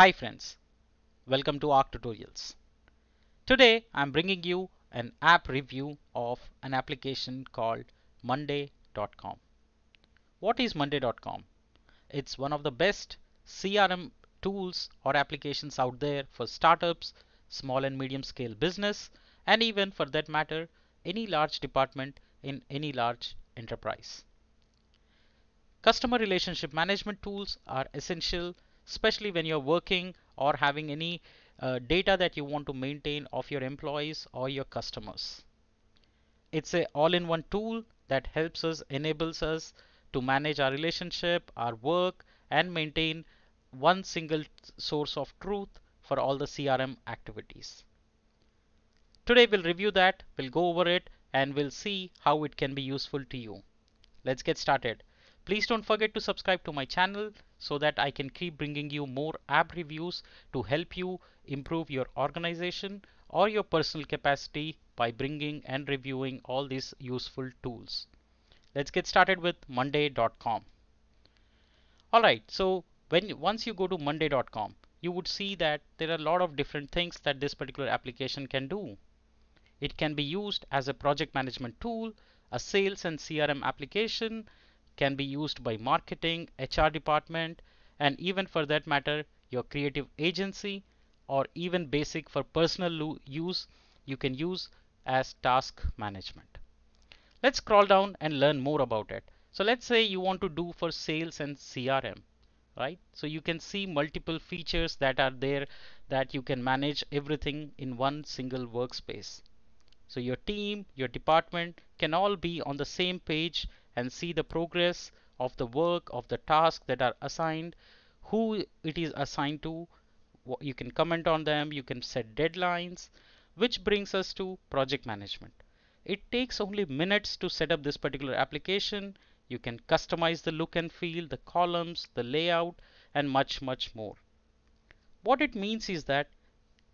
Hi friends, welcome to Arc Tutorials. Today I'm bringing you an app review of an application called Monday.com. What is Monday.com? It's one of the best CRM tools or applications out there for startups, small and medium scale business, and even for that matter, any large department in any large enterprise. Customer relationship management tools are essential, especially when you're working or having any uh, data that you want to maintain of your employees or your customers. It's a all-in-one tool that helps us, enables us to manage our relationship, our work, and maintain one single source of truth for all the CRM activities. Today we'll review that, we'll go over it, and we'll see how it can be useful to you. Let's get started. Please don't forget to subscribe to my channel so that I can keep bringing you more app reviews to help you improve your organization or your personal capacity by bringing and reviewing all these useful tools. Let's get started with monday.com. Alright, so when once you go to monday.com, you would see that there are a lot of different things that this particular application can do. It can be used as a project management tool, a sales and CRM application, can be used by marketing, HR department, and even for that matter, your creative agency or even basic for personal use, you can use as task management. Let's scroll down and learn more about it. So let's say you want to do for sales and CRM, right? So you can see multiple features that are there that you can manage everything in one single workspace. So your team, your department can all be on the same page and see the progress of the work of the tasks that are assigned, who it is assigned to. You can comment on them, you can set deadlines, which brings us to project management. It takes only minutes to set up this particular application. You can customize the look and feel, the columns, the layout, and much, much more. What it means is that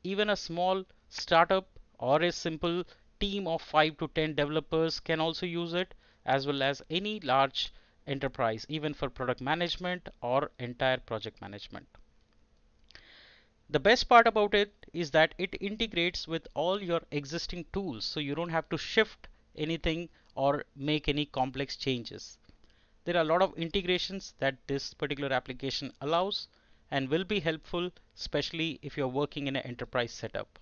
even a small startup or a simple team of 5 to 10 developers can also use it as well as any large enterprise even for product management or entire project management. The best part about it is that it integrates with all your existing tools so you don't have to shift anything or make any complex changes. There are a lot of integrations that this particular application allows and will be helpful especially if you're working in an enterprise setup.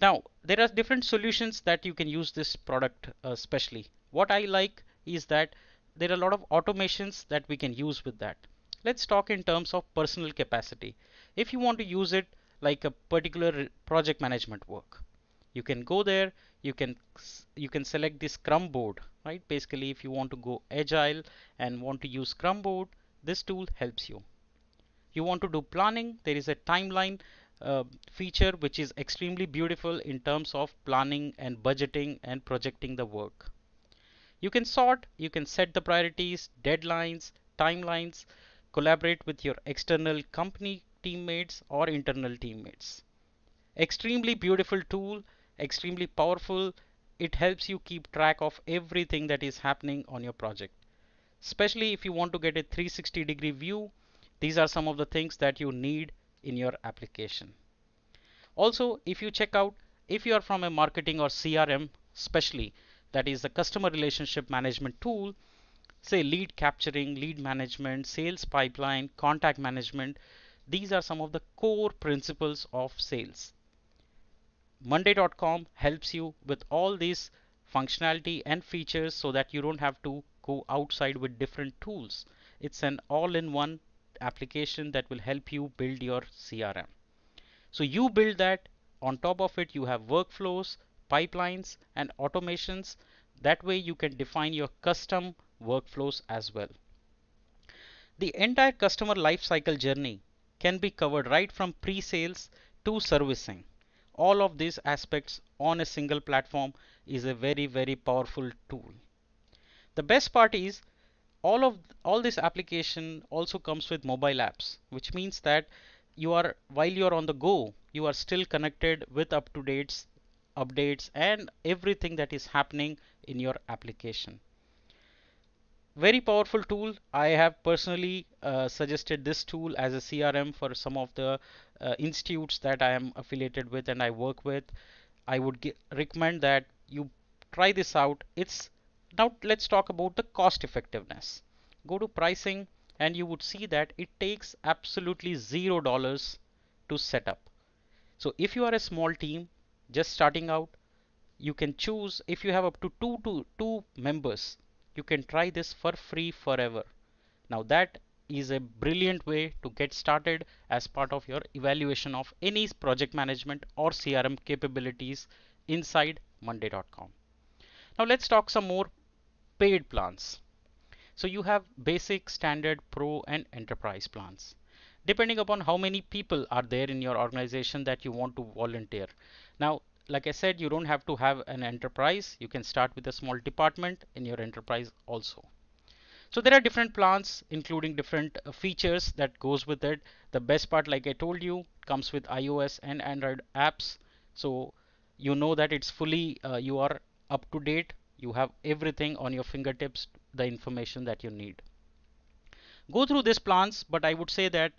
Now there are different solutions that you can use this product uh, especially what I like is that there are a lot of automations that we can use with that. Let's talk in terms of personal capacity. If you want to use it like a particular project management work, you can go there, you can you can select the Scrum board, right? Basically, if you want to go agile and want to use Scrum board, this tool helps you. You want to do planning, there is a timeline uh, feature which is extremely beautiful in terms of planning and budgeting and projecting the work. You can sort, you can set the priorities, deadlines, timelines, collaborate with your external company teammates or internal teammates. Extremely beautiful tool, extremely powerful. It helps you keep track of everything that is happening on your project. Especially if you want to get a 360 degree view, these are some of the things that you need in your application. Also, if you check out, if you are from a marketing or CRM, especially that is the customer relationship management tool say lead capturing lead management sales pipeline contact management. These are some of the core principles of sales. Monday.com helps you with all these functionality and features so that you don't have to go outside with different tools. It's an all-in-one application that will help you build your crm so you build that. On top of it you have workflows pipelines and automations. That way you can define your custom workflows as well. The entire customer lifecycle journey can be covered right from pre-sales to servicing. All of these aspects on a single platform is a very very powerful tool. The best part is all of all this application also comes with mobile apps which means that you are while you are on the go you are still connected with up to dates updates and everything that is happening in your application. very powerful tool. I have personally uh, suggested this tool as a CRM for some of the uh, institutes that I am affiliated with and I work with. I would recommend that you try this out. It's now let's talk about the cost effectiveness. Go to pricing and you would see that it takes absolutely zero dollars to set up. So if you are a small team just starting out, you can choose if you have up to two to two members you can try this for free forever. Now that is a brilliant way to get started as part of your evaluation of any project management or CRM capabilities inside monday.com. Now let's talk some more paid plans. So you have basic, standard, pro and enterprise plans. Depending upon how many people are there in your organization that you want to volunteer. Now like I said, you don't have to have an enterprise. You can start with a small department in your enterprise also. So there are different plans, including different uh, features that goes with it. The best part, like I told you, comes with iOS and Android apps. So you know that it's fully, uh, you are up to date. You have everything on your fingertips, the information that you need. Go through these plans, but I would say that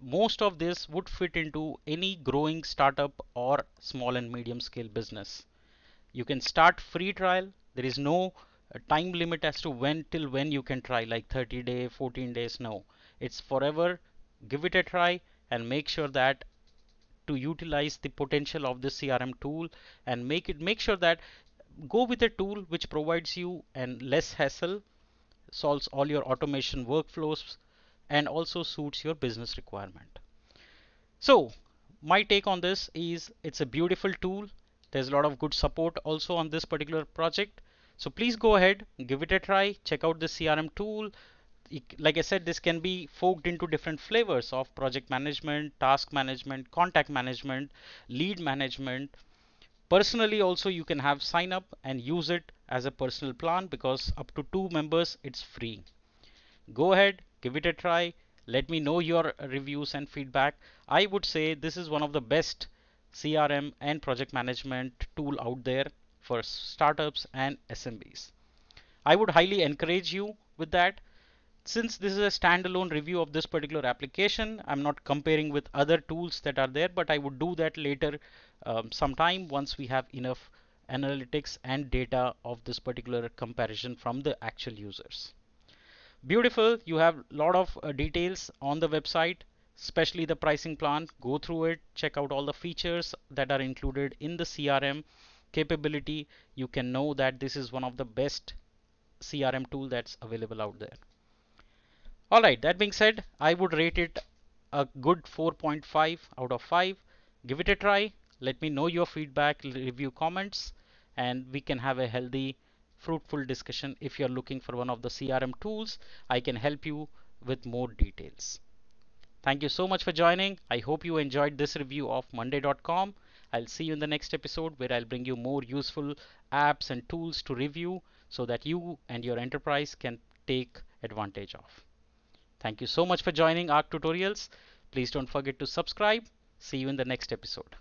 most of this would fit into any growing startup or small and medium scale business. You can start free trial. There is no uh, time limit as to when till when you can try like 30 day 14 days no it's forever give it a try and make sure that to utilize the potential of the crm tool and make it make sure that go with a tool which provides you and less hassle solves all your automation workflows and also suits your business requirement. So my take on this is it's a beautiful tool. There's a lot of good support also on this particular project. So please go ahead, give it a try, check out the CRM tool. Like I said, this can be forked into different flavors of project management, task management, contact management, lead management. Personally also you can have sign up and use it as a personal plan because up to two members it's free. Go ahead, give it a try. Let me know your reviews and feedback. I would say this is one of the best crm and project management tool out there for startups and smbs i would highly encourage you with that. Since this is a standalone review of this particular application i'm not comparing with other tools that are there but i would do that later um, sometime once we have enough analytics and data of this particular comparison from the actual users beautiful. You have a lot of uh, details on the website especially the pricing plan. Go through it. Check out all the features that are included in the crm capability. You can know that this is one of the best crm tool that's available out there. All right. That being said i would rate it a good 4.5 out of 5 give it a try. Let me know your feedback review comments and we can have a healthy fruitful discussion. If you're looking for one of the CRM tools I can help you with more details. Thank you so much for joining. I hope you enjoyed this review of monday.com I'll see you in the next episode where I'll bring you more useful apps and tools to review so that you and your enterprise can take advantage of. Thank you so much for joining ARC tutorials. Please don't forget to subscribe. See you in the next episode